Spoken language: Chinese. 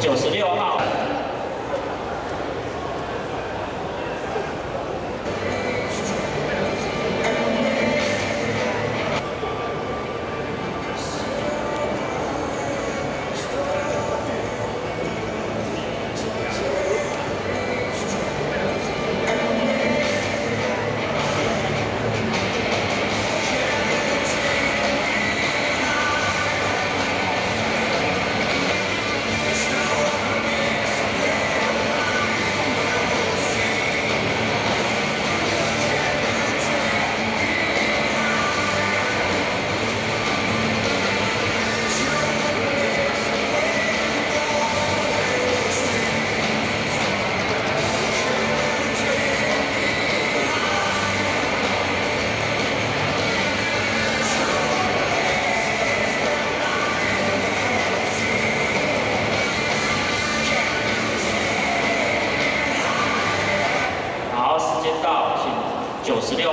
九十六收到请九十六